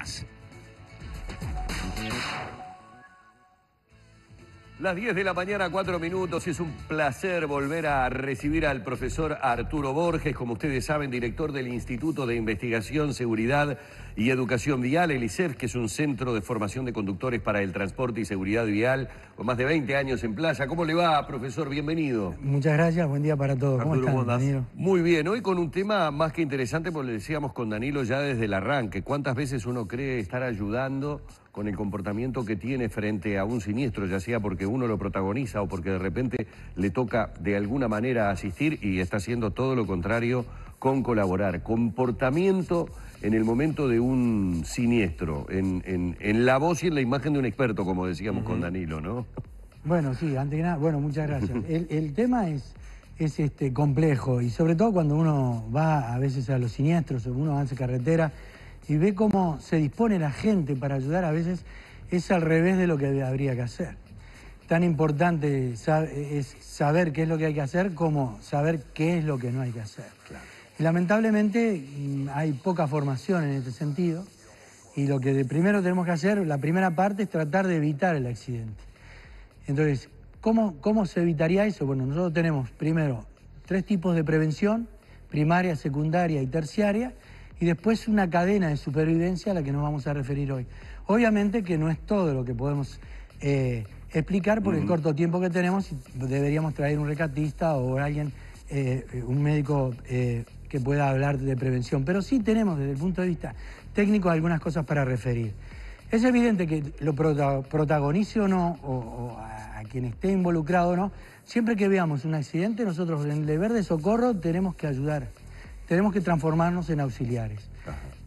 ます。Las 10 de la mañana, 4 minutos. Es un placer volver a recibir al profesor Arturo Borges, como ustedes saben, director del Instituto de Investigación, Seguridad y Educación Vial, el ICEF, que es un centro de formación de conductores para el transporte y seguridad vial, con más de 20 años en playa. ¿Cómo le va, profesor? Bienvenido. Muchas gracias, buen día para todos. ¿Cómo Arturo. Danilo? Muy bien, hoy con un tema más que interesante, porque le decíamos con Danilo ya desde el arranque. ¿Cuántas veces uno cree estar ayudando con el comportamiento que tiene frente a un siniestro, ya sea porque uno lo protagoniza o porque de repente le toca de alguna manera asistir y está haciendo todo lo contrario con colaborar? Comportamiento en el momento de un siniestro, en, en- en la voz y en la imagen de un experto, como decíamos con Danilo, ¿no? Bueno, sí, antes que nada, bueno, muchas gracias. El, el tema es, es este, complejo y sobre todo cuando uno va a veces a los siniestros o uno hace carretera y ve cómo se dispone la gente para ayudar, a veces es al revés de lo que habría que hacer. Tan importante es saber qué es lo que hay que hacer como saber qué es lo que no hay que hacer. Y lamentablemente mm, hay poca formación en este sentido y lo que primero tenemos que hacer, la primera parte es tratar de evitar el accidente. Entonces, ¿cómo, ¿cómo se evitaría eso? Bueno, nosotros tenemos primero tres tipos de prevención, primaria, secundaria y terciaria, y después una cadena de supervivencia a la que nos vamos a referir hoy. Obviamente que no es todo lo que podemos eh, explicar por el corto tiempo que tenemos, deberíamos traer un recatista o alguien, eh, un médico eh, que pueda hablar de prevención, pero sí tenemos desde el punto de vista técnico algunas cosas para referir. Es evidente que lo prota- protagonice o no, o, o a, a quien esté involucrado o no, siempre que veamos un accidente, nosotros en el deber de socorro tenemos que ayudar, tenemos que transformarnos en auxiliares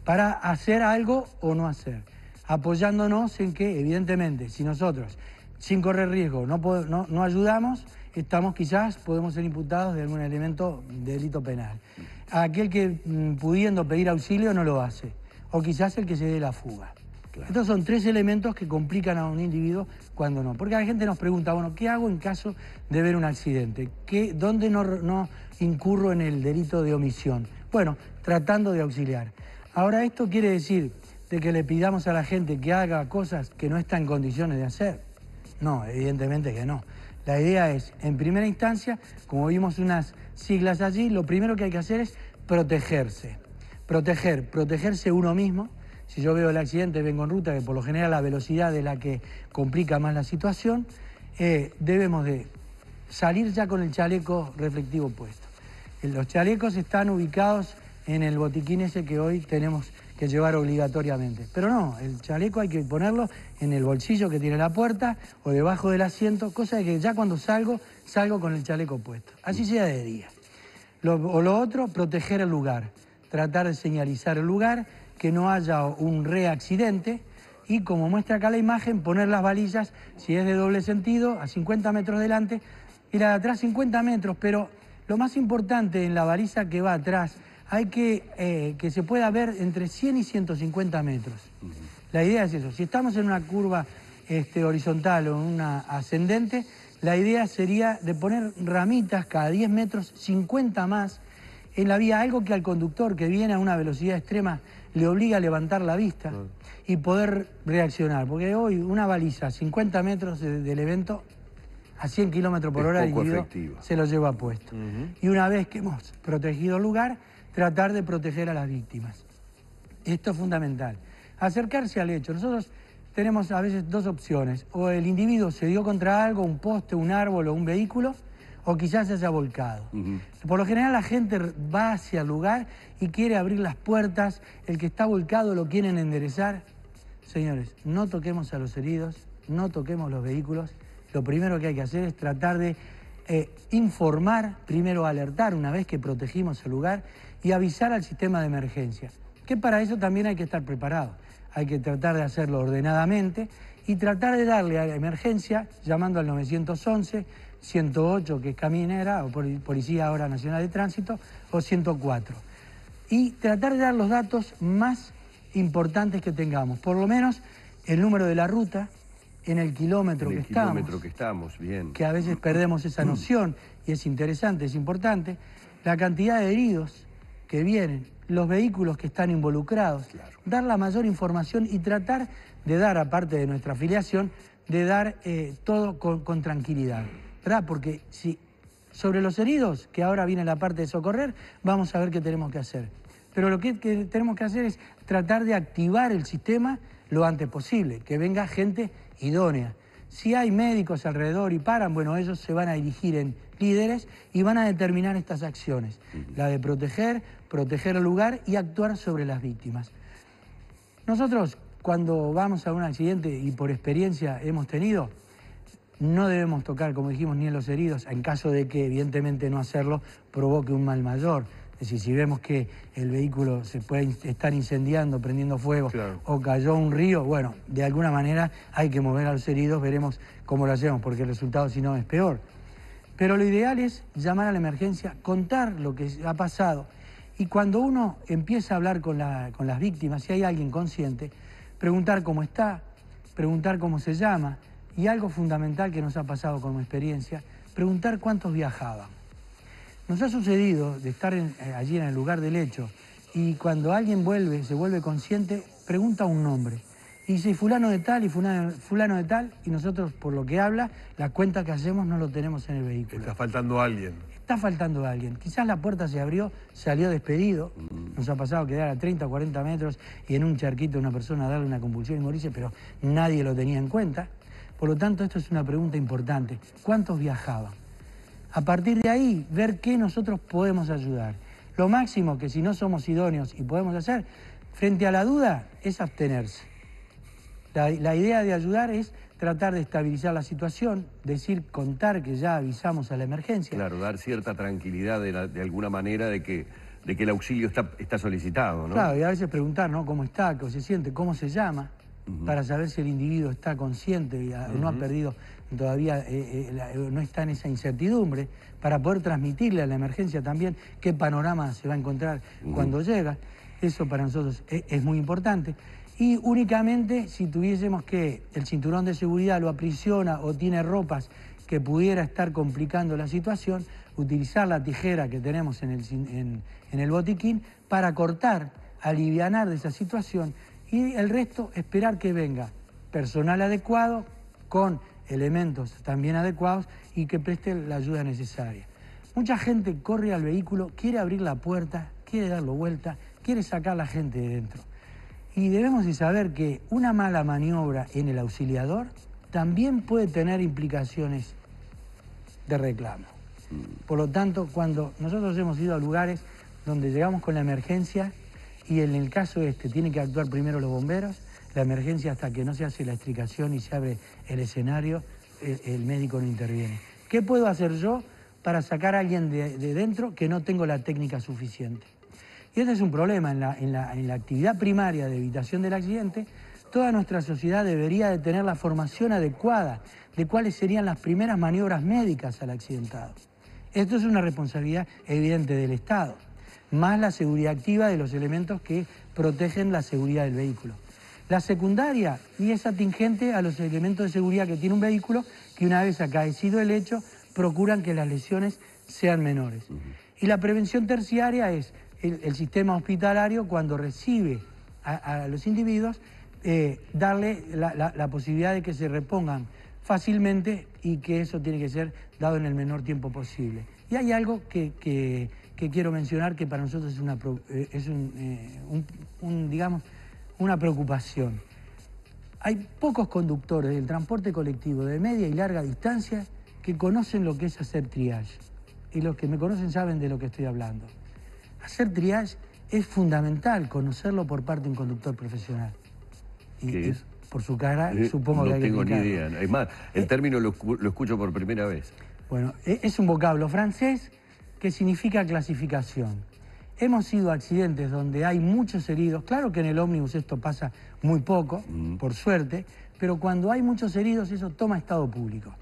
para hacer algo o no hacer, apoyándonos en que, evidentemente, si nosotros, sin correr riesgo, no, no, no ayudamos, estamos quizás, podemos ser imputados de algún elemento de delito penal. Aquel que mm, pudiendo pedir auxilio no lo hace, o quizás el que se dé la fuga. Estos son tres elementos que complican a un individuo cuando no. Porque la gente nos pregunta, bueno, ¿qué hago en caso de ver un accidente? ¿Qué, ¿Dónde no, no incurro en el delito de omisión? Bueno, tratando de auxiliar. Ahora, ¿esto quiere decir de que le pidamos a la gente que haga cosas que no está en condiciones de hacer? No, evidentemente que no. La idea es, en primera instancia, como vimos unas siglas allí, lo primero que hay que hacer es protegerse. Proteger, protegerse uno mismo. Si yo veo el accidente, vengo en ruta, que por lo general la velocidad es la que complica más la situación, eh, debemos de salir ya con el chaleco reflectivo puesto. Eh, Los chalecos están ubicados en el botiquín ese que hoy tenemos que llevar obligatoriamente. Pero no, el chaleco hay que ponerlo en el bolsillo que tiene la puerta o debajo del asiento, cosa de que ya cuando salgo, salgo con el chaleco puesto. Así sea de día. O lo otro, proteger el lugar, tratar de señalizar el lugar, que no haya un reaccidente y como muestra acá la imagen, poner las valillas, si es de doble sentido, a 50 metros delante y la de atrás 50 metros, pero lo más importante en la baliza que va atrás, hay que eh, que se pueda ver entre 100 y 150 metros. La idea es eso, si estamos en una curva este, horizontal o en una ascendente, la idea sería de poner ramitas cada 10 metros, 50 más, en la vía, algo que al conductor que viene a una velocidad extrema le obliga a levantar la vista y poder reaccionar. Porque hoy una baliza, 50 metros de- del evento, a 100 kilómetros por hora, el individuo efectiva. se lo lleva puesto. Y una vez que hemos protegido el lugar, tratar de proteger a las víctimas. Esto es fundamental. Acercarse al hecho. Nosotros tenemos a veces dos opciones. O el individuo se dio contra algo, un poste, un árbol o un vehículo, o quizás se haya volcado. Por lo general la gente va hacia el lugar y quiere abrir las puertas, el que está volcado lo quieren enderezar. Señores, no toquemos a los heridos, no toquemos los vehículos. Lo primero que hay que hacer es tratar de eh, informar, primero alertar una vez que protegimos el lugar y avisar al sistema de emergencia. Que para eso también hay que estar preparado. Hay que tratar de hacerlo ordenadamente y tratar de darle a la emergencia, llamando al 911, 108 que es Caminera o Poli- Policía ahora Nacional de Tránsito o 104 y tratar de dar los datos más importantes que tengamos, por lo menos el número de la ruta en el kilómetro En que el estamos, kilómetro que estamos, bien. que a veces perdemos esa noción y es interesante, es importante, la cantidad de heridos que vienen, los vehículos que están involucrados, dar la mayor información y tratar de dar, aparte de nuestra afiliación, de dar eh, todo con, tranquilidad. ¿Verdad? Porque si sobre los heridos, que ahora viene la parte de socorrer, vamos a ver qué tenemos que hacer. Pero lo que, que tenemos que hacer es tratar de activar el sistema lo antes posible, que venga gente idónea. Si hay médicos alrededor y paran, bueno, ellos se van a dirigir en líderes y van a determinar estas acciones, la de proteger, proteger el lugar y actuar sobre las víctimas. Nosotros, cuando vamos a un accidente y por experiencia hemos tenido, no debemos tocar, como dijimos, ni en los heridos, en caso de que, evidentemente, no hacerlo provoque un mal mayor. Es decir, si vemos que el vehículo se puede estar incendiando, prendiendo fuego o cayó un río, bueno, de alguna manera hay que mover a los heridos, veremos cómo lo hacemos, porque el resultado si no es peor. Pero lo ideal es llamar a la emergencia, contar lo que ha pasado y cuando uno empieza a hablar con, con las víctimas, si hay alguien consciente, preguntar cómo está, preguntar cómo se llama y algo fundamental que nos ha pasado como experiencia, preguntar cuántos viajaban. Nos ha sucedido de estar eh, allí en el lugar del hecho y cuando alguien vuelve, se vuelve consciente, pregunta un nombre. Y dice fulano de tal y fulano, de tal, y nosotros, por lo que habla, la cuenta que hacemos no lo tenemos en el vehículo. Está faltando alguien. Está faltando alguien. Quizás la puerta se abrió, salió despedido, mm. nos ha pasado quedar a 30 o 40 metros y en un charquito una persona darle una convulsión y morirse, pero nadie lo tenía en cuenta. Por lo tanto, esto es una pregunta importante. ¿Cuántos viajaban? A partir de ahí, ver qué nosotros podemos ayudar. Lo máximo que si no somos idóneos y podemos hacer, frente a la duda, es abstenerse. La, idea de ayudar es tratar de estabilizar la situación, decir, contar que ya avisamos a la emergencia. Claro, dar cierta tranquilidad de, alguna manera de que, de que el auxilio está, está solicitado, ¿no? Claro, y a veces preguntar, ¿no? ¿Cómo está? ¿Cómo se siente? ¿Cómo se llama? Para saber si el individuo está consciente y no ha perdido todavía eh, eh, eh, no está en esa incertidumbre, para poder transmitirle a la emergencia también qué panorama se va a encontrar cuando llega. Eso para nosotros es, muy importante. Y únicamente si tuviésemos que el cinturón de seguridad lo aprisiona o tiene ropas que pudiera estar complicando la situación, utilizar la tijera que tenemos en el, en el botiquín para cortar, alivianar de esa situación y el resto esperar que venga personal adecuado con elementos también adecuados y que presten la ayuda necesaria. Mucha gente corre al vehículo, quiere abrir la puerta, quiere darlo vuelta, quiere sacar a la gente de dentro. Y debemos de saber que una mala maniobra en el auxiliador también puede tener implicaciones de reclamo. Por lo tanto, cuando nosotros hemos ido a lugares donde llegamos con la emergencia y en el caso este tienen que actuar primero los bomberos, la emergencia hasta que no se hace la extricación y se abre el escenario, el, médico no interviene. ¿Qué puedo hacer yo para sacar a alguien de, dentro que no tengo la técnica suficiente? Y este es un problema en la, en, la, actividad primaria de evitación del accidente. Toda nuestra sociedad debería de tener la formación adecuada de cuáles serían las primeras maniobras médicas al accidentado. Esto es una responsabilidad evidente del Estado, más la seguridad activa de los elementos que protegen la seguridad del vehículo. La secundaria y es atingente a los elementos de seguridad que tiene un vehículo que una vez acaecido el hecho procuran que las lesiones sean menores. Y la prevención terciaria es el, sistema hospitalario cuando recibe a, los individuos eh, darle la, posibilidad de que se repongan fácilmente y que eso tiene que ser dado en el menor tiempo posible. Y hay algo que, quiero mencionar que para nosotros es, una, eh, es eh, un, digamos, una preocupación. Hay pocos conductores del transporte colectivo de media y larga distancia que conocen lo que es hacer triage. Y los que me conocen saben de lo que estoy hablando. Hacer triage es fundamental conocerlo por parte de un conductor profesional. ¿Qué es? por su cara, eh, supongo que hay No tengo ni idea. Es más, el eh, término lo, lo escucho por primera vez. Bueno, e, es un vocablo francés que significa clasificación. Hemos sido accidentes donde hay muchos heridos. Claro que en el ómnibus esto pasa muy poco, mm. por suerte, pero cuando hay muchos heridos eso toma estado público.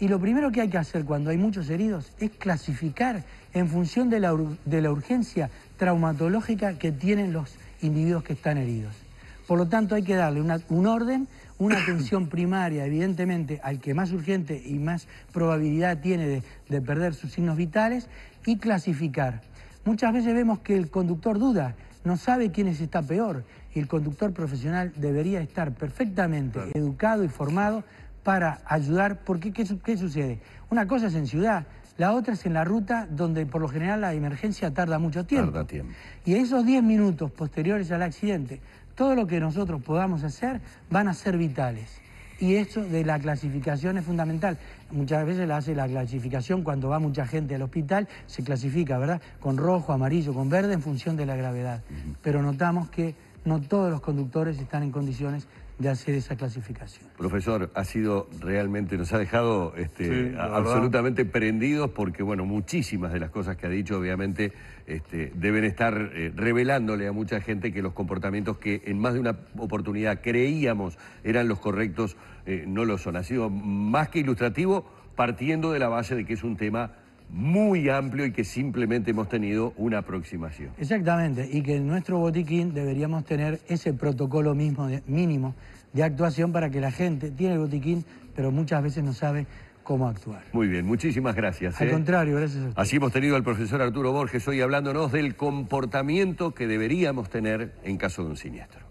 Y lo primero que hay que hacer cuando hay muchos heridos es clasificar en función de la, urgencia traumatológica que tienen los individuos que están heridos. Por lo tanto, hay que darle un orden, una atención primaria, evidentemente, al que más urgente y más probabilidad tiene de perder sus signos vitales y clasificar Muchas veces vemos que el conductor duda, no sabe quién está peor y el conductor profesional debería estar perfectamente educado y formado para ayudar, porque ¿qué, ¿qué, sucede? Una cosa es en ciudad, la otra es en la ruta donde por lo general la emergencia tarda mucho tiempo. Tarda tiempo. Y esos 10 minutos posteriores al accidente, todo lo que nosotros podamos hacer van a ser vitales. Y eso de la clasificación es fundamental. Muchas veces la hace la clasificación cuando va mucha gente al hospital, se clasifica, ¿verdad? Con rojo, amarillo, con verde en función de la gravedad. Pero notamos que no todos los conductores están en condiciones de hacer esa clasificación. Profesor, ha sido realmente, nos ha dejado este, absolutamente prendidos porque, bueno, muchísimas de las cosas que ha dicho, obviamente, este, deben estar eh, revelándole a mucha gente que los comportamientos que en más de una oportunidad creíamos eran los correctos, eh, no lo son. Ha sido más que ilustrativo, partiendo de la base de que es un tema muy amplio y que simplemente hemos tenido una aproximación. Exactamente, y que en nuestro botiquín deberíamos tener ese protocolo mismo mínimo de actuación para que la gente tiene el botiquín, pero muchas veces no sabe cómo actuar. Muy bien, muchísimas gracias. Al ¿eh? contrario, gracias a usted. Así hemos tenido al profesor Arturo Borges hoy hablándonos del comportamiento que deberíamos tener en caso de un siniestro.